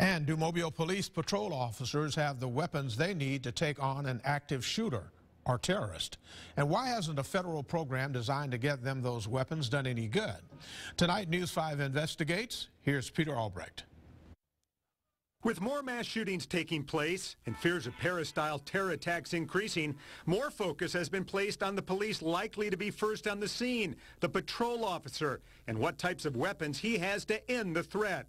And do Mobile Police patrol officers have the weapons they need to take on an active shooter or terrorist? And why hasn't a federal program designed to get them those weapons done any good? Tonight, News 5 investigates. Here's Peter Albrecht. With more mass shootings taking place and fears of Paris-style terror attacks increasing, more focus has been placed on the police likely to be first on the scene, the patrol officer, and what types of weapons he has to end the threat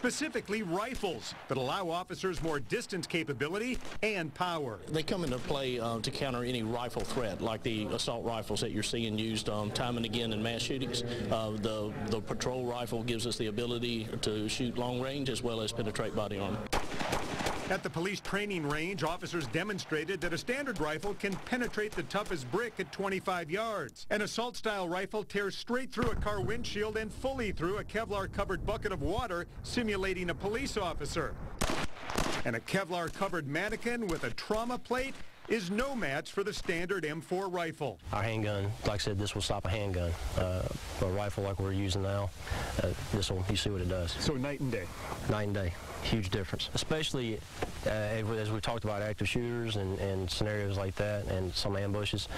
specifically rifles that allow officers more distance capability and power. They come into play uh, to counter any rifle threat, like the assault rifles that you're seeing used um, time and again in mass shootings. Uh, the, the patrol rifle gives us the ability to shoot long range as well as penetrate body armor. At the police training range, officers demonstrated that a standard rifle can penetrate the toughest brick at 25 yards. An assault-style rifle tears straight through a car windshield and fully through a Kevlar-covered bucket of water, simulating a police officer. And a Kevlar-covered mannequin with a trauma plate is no match for the standard M4 rifle. Our handgun, like I said, this will stop a handgun. Uh, a rifle like we're using now, uh, this will, you see what it does. So night and day? Night and day. Huge difference, especially uh, as we talked about active shooters and, and, scenarios like that and some ambushes.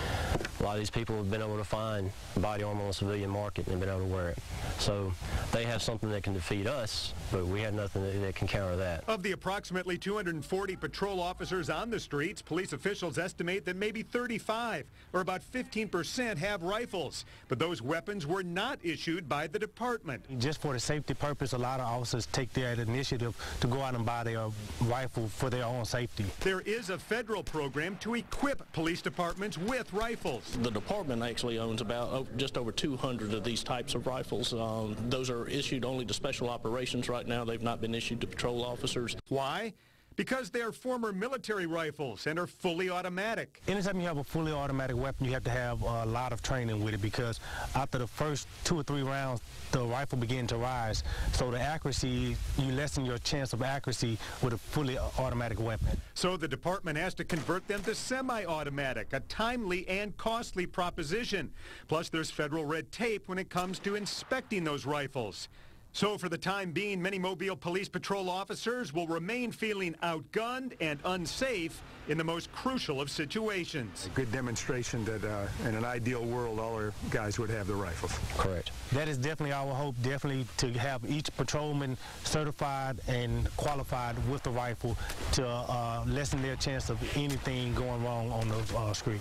A lot of these people have been able to find body armor on the civilian market and been able to wear it. So they have something that can defeat us, but we have nothing that, that can counter that. Of the approximately 240 patrol officers on the streets, police officials officials estimate that maybe 35, or about 15%, have rifles. But those weapons were not issued by the department. Just for the safety purpose, a lot of officers take that initiative to go out and buy their rifle for their own safety. There is a federal program to equip police departments with rifles. The department actually owns about oh, just over 200 of these types of rifles. Uh, Um, those are issued only to special operations right now. They've not been issued to patrol officers. Why? Because they are former military rifles and are fully automatic. Anytime you have a fully automatic weapon, you have to have a lot of training with it because after the first two or three rounds, the rifle begins to rise. So the accuracy, you lessen your chance of accuracy with a fully automatic weapon. So the department has to convert them to semi-automatic, a timely and costly proposition. Plus, there's federal red tape when it comes to inspecting those rifles. So for the time being, many Mobile Police Patrol officers will remain feeling outgunned and unsafe in the most crucial of situations. A good demonstration that uh, in an ideal world, all our guys would have the rifles. Correct. That is definitely our hope, definitely to have each patrolman certified and qualified with the rifle to uh, lessen their chance of anything going wrong on the uh, street.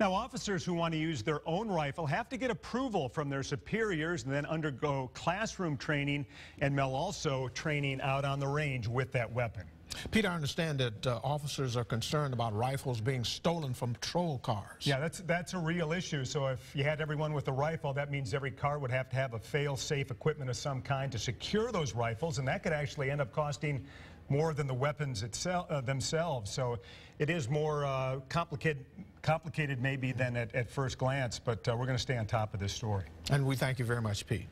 Now, officers who want to use their own rifle have to get approval from their superiors and then undergo classroom training and Mel also training out on the range with that weapon. Pete, I understand that uh, officers are concerned about rifles being stolen from patrol cars. Yeah, that's that's a real issue. So if you had everyone with a rifle, that means every car would have to have a fail-safe equipment of some kind to secure those rifles, and that could actually end up costing more than the weapons itself, uh, themselves. So it is more uh, complicated, complicated maybe than at, at first glance, but uh, we're going to stay on top of this story. And we thank you very much, Pete.